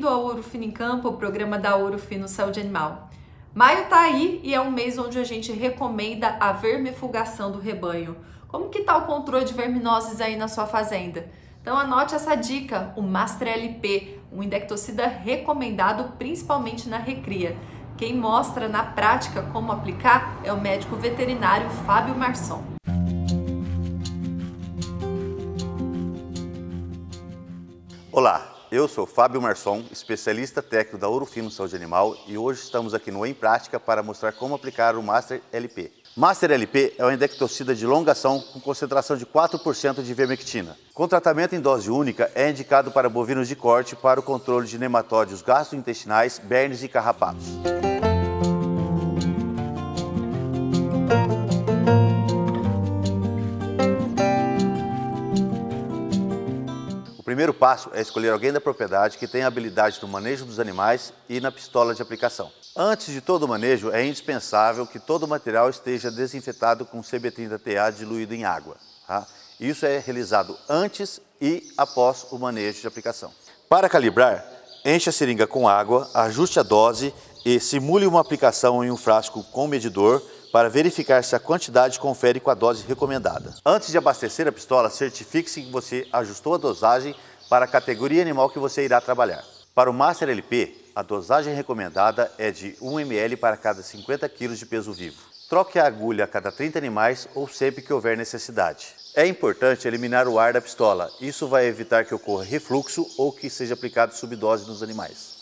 Bem-vindo ao em Campo, o programa da Ouro Fino Saúde Animal. Maio tá aí e é um mês onde a gente recomenda a vermifugação do rebanho. Como que tá o controle de verminoses aí na sua fazenda? Então anote essa dica, o Master LP, um indectocida recomendado principalmente na recria. Quem mostra na prática como aplicar é o médico veterinário Fábio Marçom. Olá, eu sou Fábio Marçom, especialista técnico da Ouro Fino Saúde Animal e hoje estamos aqui no Em Prática para mostrar como aplicar o Master LP. Master LP é uma indectocida de longa ação com concentração de 4% de vermectina. Com tratamento em dose única, é indicado para bovinos de corte para o controle de nematóides gastrointestinais, bernes e carrapatos. Primeiro passo é escolher alguém da propriedade que tenha habilidade no manejo dos animais e na pistola de aplicação. Antes de todo o manejo, é indispensável que todo o material esteja desinfetado com CB30TA diluído em água. Tá? Isso é realizado antes e após o manejo de aplicação. Para calibrar, enche a seringa com água, ajuste a dose e simule uma aplicação em um frasco com medidor para verificar se a quantidade confere com a dose recomendada. Antes de abastecer a pistola, certifique-se que você ajustou a dosagem para a categoria animal que você irá trabalhar. Para o Master LP, a dosagem recomendada é de 1 ml para cada 50 kg de peso vivo. Troque a agulha a cada 30 animais ou sempre que houver necessidade. É importante eliminar o ar da pistola. Isso vai evitar que ocorra refluxo ou que seja aplicado subdose nos animais.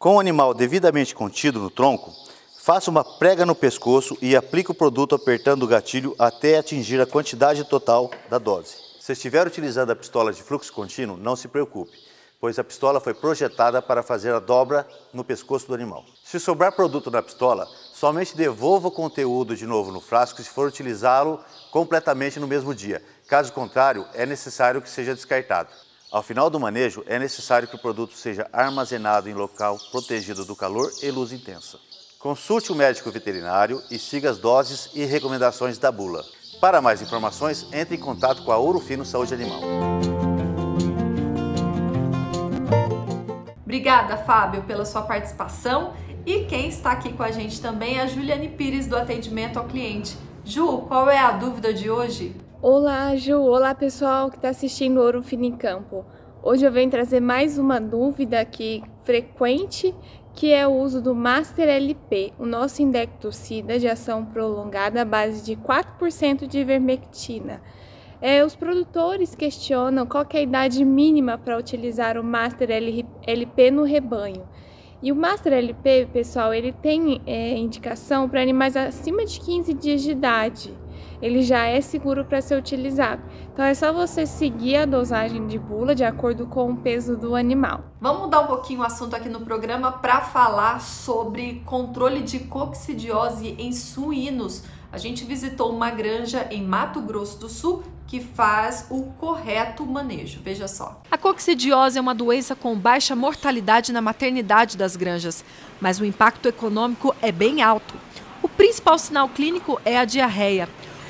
Com o animal devidamente contido no tronco, faça uma prega no pescoço e aplique o produto apertando o gatilho até atingir a quantidade total da dose. Se estiver utilizando a pistola de fluxo contínuo, não se preocupe, pois a pistola foi projetada para fazer a dobra no pescoço do animal. Se sobrar produto na pistola, somente devolva o conteúdo de novo no frasco se for utilizá-lo completamente no mesmo dia. Caso contrário, é necessário que seja descartado. Ao final do manejo, é necessário que o produto seja armazenado em local protegido do calor e luz intensa. Consulte o médico veterinário e siga as doses e recomendações da bula. Para mais informações, entre em contato com a Ouro Fino Saúde Animal. Obrigada, Fábio, pela sua participação. E quem está aqui com a gente também é a Juliane Pires, do atendimento ao cliente. Ju, qual é a dúvida de hoje? Olá, Ju. Olá, pessoal que está assistindo Ouro Fino em Campo. Hoje eu venho trazer mais uma dúvida aqui frequente que é o uso do Master LP, o nosso indectocida de ação prolongada à base de 4% de ivermectina. É, os produtores questionam qual é a idade mínima para utilizar o Master LP no rebanho. E o Master LP, pessoal, ele tem é, indicação para animais acima de 15 dias de idade ele já é seguro para ser utilizado. Então é só você seguir a dosagem de bula de acordo com o peso do animal. Vamos mudar um pouquinho o assunto aqui no programa para falar sobre controle de coccidiose em suínos. A gente visitou uma granja em Mato Grosso do Sul que faz o correto manejo. Veja só. A coccidiose é uma doença com baixa mortalidade na maternidade das granjas, mas o impacto econômico é bem alto. O principal sinal clínico é a diarreia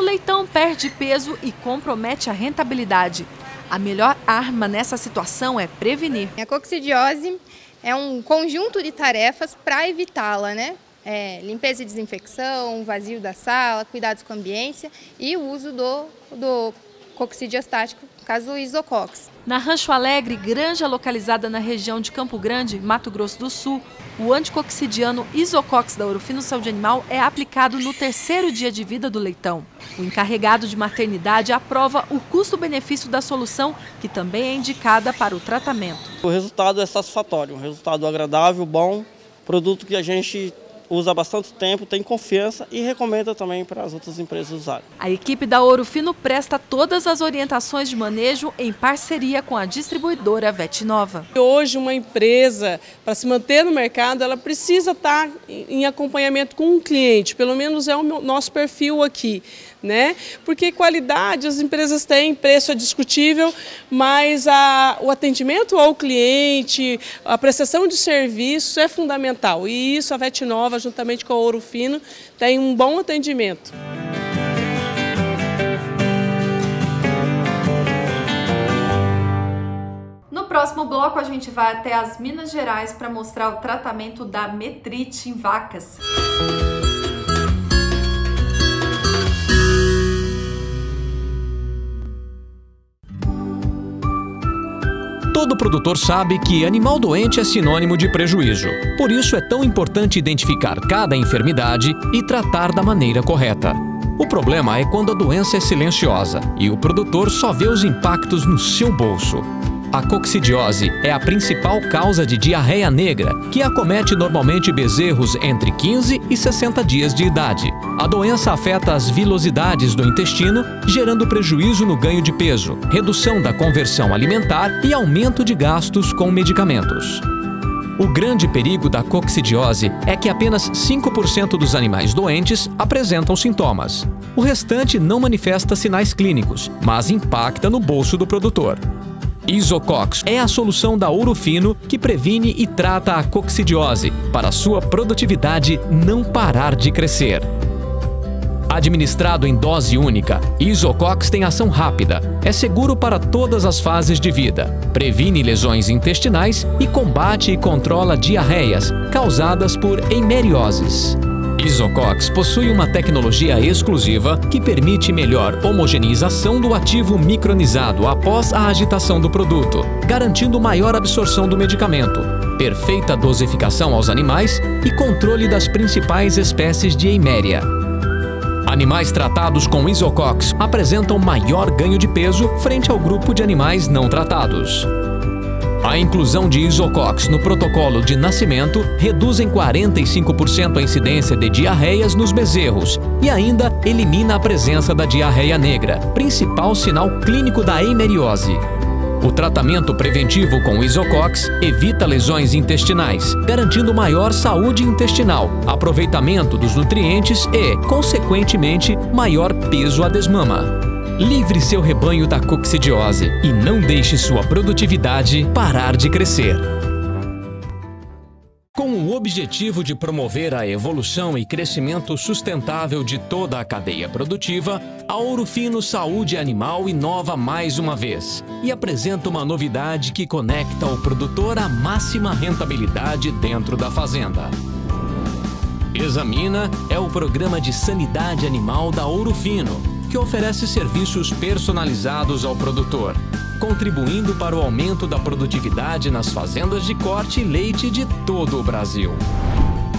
o leitão perde peso e compromete a rentabilidade. A melhor arma nessa situação é prevenir. A coccidiose é um conjunto de tarefas para evitá-la, né? É, limpeza e desinfecção, vazio da sala, cuidados com a ambiência e o uso do, do coccidiostático, caso isocox. Na Rancho Alegre, granja localizada na região de Campo Grande, Mato Grosso do Sul, o anticoxidiano Isocox da Orofino Saúde Animal é aplicado no terceiro dia de vida do leitão. O encarregado de maternidade aprova o custo-benefício da solução, que também é indicada para o tratamento. O resultado é satisfatório, um resultado agradável, bom, produto que a gente usa há bastante tempo, tem confiança e recomenda também para as outras empresas usarem. A equipe da Ouro Fino presta todas as orientações de manejo em parceria com a distribuidora Vetnova. Hoje uma empresa, para se manter no mercado, ela precisa estar em acompanhamento com um cliente, pelo menos é o nosso perfil aqui né? Porque qualidade as empresas têm, preço é discutível, mas a, o atendimento ao cliente, a prestação de serviço é fundamental. E isso a Vetnova, juntamente com a Ouro Fino, tem um bom atendimento. próximo bloco a gente vai até as Minas Gerais para mostrar o tratamento da metrite em vacas. Todo produtor sabe que animal doente é sinônimo de prejuízo. Por isso é tão importante identificar cada enfermidade e tratar da maneira correta. O problema é quando a doença é silenciosa e o produtor só vê os impactos no seu bolso. A coccidiose é a principal causa de diarreia negra, que acomete normalmente bezerros entre 15 e 60 dias de idade. A doença afeta as vilosidades do intestino, gerando prejuízo no ganho de peso, redução da conversão alimentar e aumento de gastos com medicamentos. O grande perigo da coccidiose é que apenas 5% dos animais doentes apresentam sintomas. O restante não manifesta sinais clínicos, mas impacta no bolso do produtor. Isocox é a solução da Ouro Fino que previne e trata a coccidiose para sua produtividade não parar de crescer. Administrado em dose única, Isocox tem ação rápida, é seguro para todas as fases de vida, previne lesões intestinais e combate e controla diarreias causadas por eimerioses. Isocox possui uma tecnologia exclusiva que permite melhor homogeneização do ativo micronizado após a agitação do produto, garantindo maior absorção do medicamento, perfeita dosificação aos animais e controle das principais espécies de eiméria. Animais tratados com Isocox apresentam maior ganho de peso frente ao grupo de animais não tratados. A inclusão de Isocox no protocolo de nascimento reduz em 45% a incidência de diarreias nos bezerros e ainda elimina a presença da diarreia negra, principal sinal clínico da eimeriose. O tratamento preventivo com Isocox evita lesões intestinais, garantindo maior saúde intestinal, aproveitamento dos nutrientes e, consequentemente, maior peso à desmama. Livre seu rebanho da coccidiose e não deixe sua produtividade parar de crescer. Com o objetivo de promover a evolução e crescimento sustentável de toda a cadeia produtiva, a Ouro Fino Saúde Animal inova mais uma vez e apresenta uma novidade que conecta o produtor à máxima rentabilidade dentro da fazenda. Examina é o programa de sanidade animal da Ouro Fino que oferece serviços personalizados ao produtor, contribuindo para o aumento da produtividade nas fazendas de corte e leite de todo o Brasil.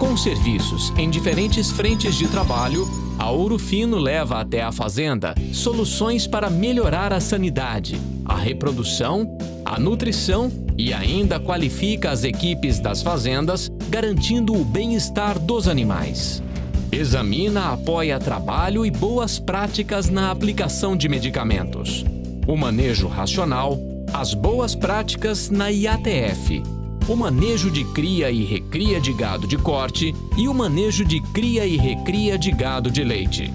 Com serviços em diferentes frentes de trabalho, a Ouro Fino leva até a fazenda soluções para melhorar a sanidade, a reprodução, a nutrição e ainda qualifica as equipes das fazendas, garantindo o bem-estar dos animais. Examina apoia trabalho e boas práticas na aplicação de medicamentos. O manejo racional, as boas práticas na IATF. O manejo de cria e recria de gado de corte e o manejo de cria e recria de gado de leite.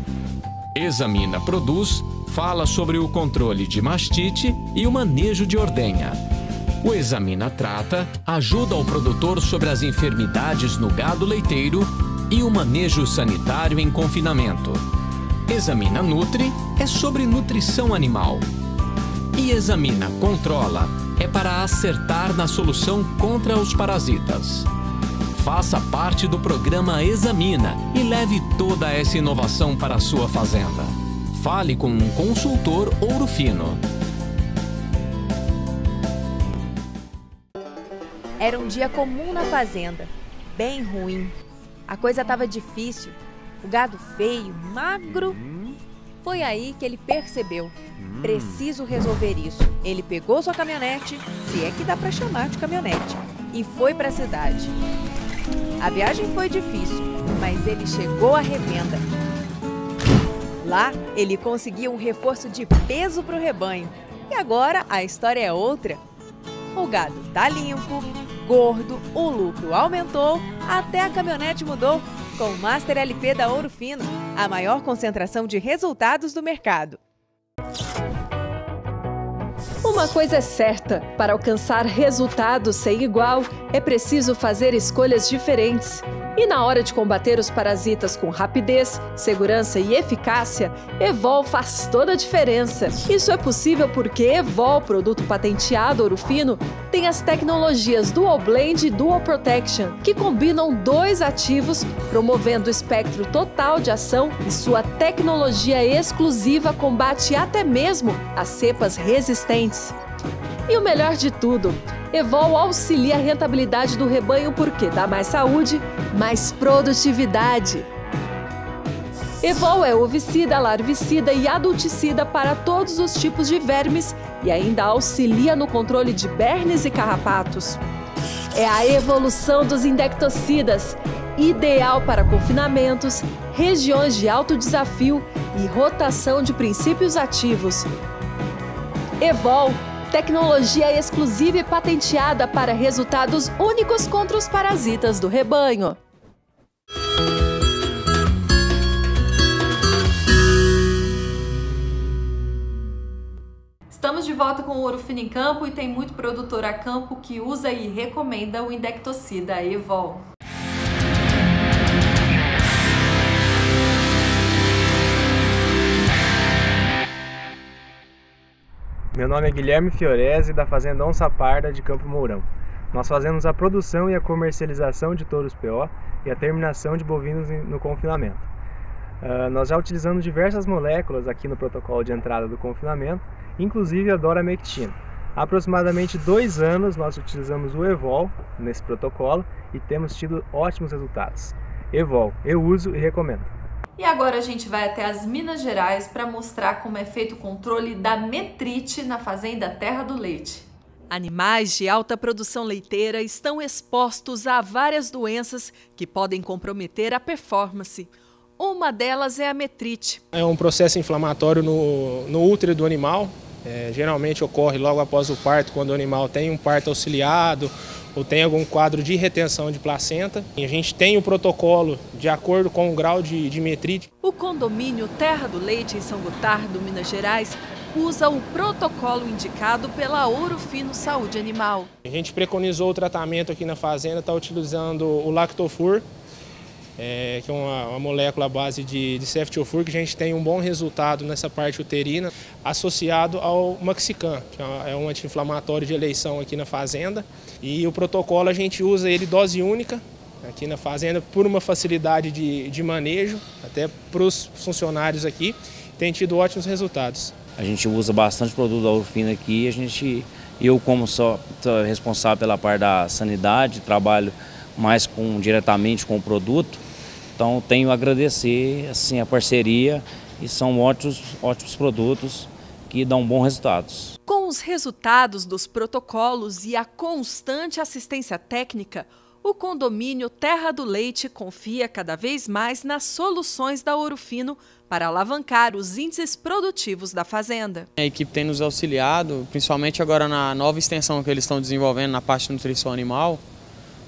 Examina Produz fala sobre o controle de mastite e o manejo de ordenha. O Examina Trata ajuda o produtor sobre as enfermidades no gado leiteiro e o manejo sanitário em confinamento. Examina Nutri é sobre nutrição animal. E Examina Controla é para acertar na solução contra os parasitas. Faça parte do programa Examina e leve toda essa inovação para a sua fazenda. Fale com um consultor Ouro Fino. Era um dia comum na fazenda, bem ruim. A coisa estava difícil. O gado feio, magro. Foi aí que ele percebeu. Preciso resolver isso. Ele pegou sua caminhonete, se é que dá para chamar de caminhonete, e foi para a cidade. A viagem foi difícil, mas ele chegou à revenda. Lá, ele conseguiu um reforço de peso para o rebanho. E agora a história é outra. O gado tá limpo, gordo, o lucro aumentou, até a caminhonete mudou. Com o Master LP da Ouro Fino, a maior concentração de resultados do mercado. Uma coisa é certa: para alcançar resultados sem igual, é preciso fazer escolhas diferentes. E na hora de combater os parasitas com rapidez, segurança e eficácia, Evol faz toda a diferença. Isso é possível porque Evol, produto patenteado ouro fino, tem as tecnologias Dual Blend e Dual Protection, que combinam dois ativos, promovendo o espectro total de ação e sua tecnologia exclusiva combate até mesmo as cepas resistentes. E o melhor de tudo, Evol auxilia a rentabilidade do rebanho porque dá mais saúde, mais produtividade. Evol é ovicida, larvicida e adulticida para todos os tipos de vermes e ainda auxilia no controle de bernes e carrapatos. É a evolução dos indectocidas, ideal para confinamentos, regiões de alto desafio e rotação de princípios ativos. Evol Tecnologia exclusiva e patenteada para resultados únicos contra os parasitas do rebanho. Estamos de volta com o Ouro Fino em Campo e tem muito produtor a campo que usa e recomenda o indectocida Evol. Meu nome é Guilherme Fiorese, da Fazenda Onça Parda de Campo Mourão. Nós fazemos a produção e a comercialização de touros PO e a terminação de bovinos no confinamento. Uh, nós já utilizamos diversas moléculas aqui no protocolo de entrada do confinamento, inclusive a doramectina. Há aproximadamente dois anos nós utilizamos o Evol nesse protocolo e temos tido ótimos resultados. Evol, eu uso e recomendo. E agora a gente vai até as Minas Gerais para mostrar como é feito o controle da metrite na fazenda Terra do Leite. Animais de alta produção leiteira estão expostos a várias doenças que podem comprometer a performance. Uma delas é a metrite. É um processo inflamatório no, no útero do animal. É, geralmente ocorre logo após o parto, quando o animal tem um parto auxiliado ou tem algum quadro de retenção de placenta. E a gente tem o protocolo de acordo com o grau de, de metrite. O condomínio Terra do Leite em São Gotardo, Minas Gerais, usa o protocolo indicado pela Ouro Fino Saúde Animal. A gente preconizou o tratamento aqui na fazenda, está utilizando o Lactofur, é, que é uma, uma, molécula à base de, de ceftiofur, que a gente tem um bom resultado nessa parte uterina, associado ao Maxican, que é um anti-inflamatório de eleição aqui na fazenda. E o protocolo a gente usa ele dose única, aqui na fazenda, por uma facilidade de, de manejo, até para os funcionários aqui, tem tido ótimos resultados. A gente usa bastante produto da Urfina aqui, a gente, eu como só responsável pela parte da sanidade, trabalho mais com, diretamente com o produto, então tenho a agradecer assim, a parceria e são ótimos, ótimos produtos que dão bons resultados. Com os resultados dos protocolos e a constante assistência técnica, o condomínio Terra do Leite confia cada vez mais nas soluções da Ouro Fino para alavancar os índices produtivos da fazenda. A equipe tem nos auxiliado, principalmente agora na nova extensão que eles estão desenvolvendo na parte de nutrição animal.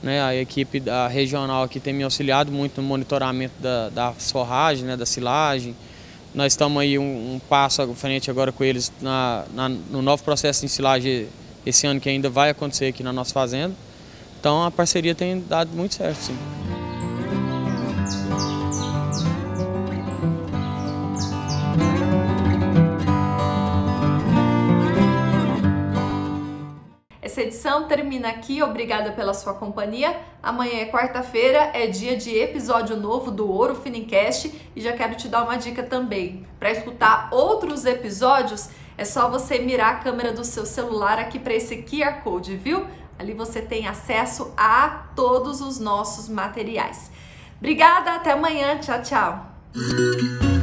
Né, a equipe da regional aqui tem me auxiliado muito no monitoramento da, da forragem, né, da silagem. Nós estamos aí um, um passo à frente agora com eles na, na, no novo processo de silagem esse ano que ainda vai acontecer aqui na nossa fazenda. Então a parceria tem dado muito certo, sim. Edição termina aqui, obrigada pela sua companhia. Amanhã é quarta-feira, é dia de episódio novo do Ouro Finicast e já quero te dar uma dica também. Para escutar outros episódios, é só você mirar a câmera do seu celular aqui para esse QR Code, viu? Ali você tem acesso a todos os nossos materiais. Obrigada, até amanhã, tchau, tchau.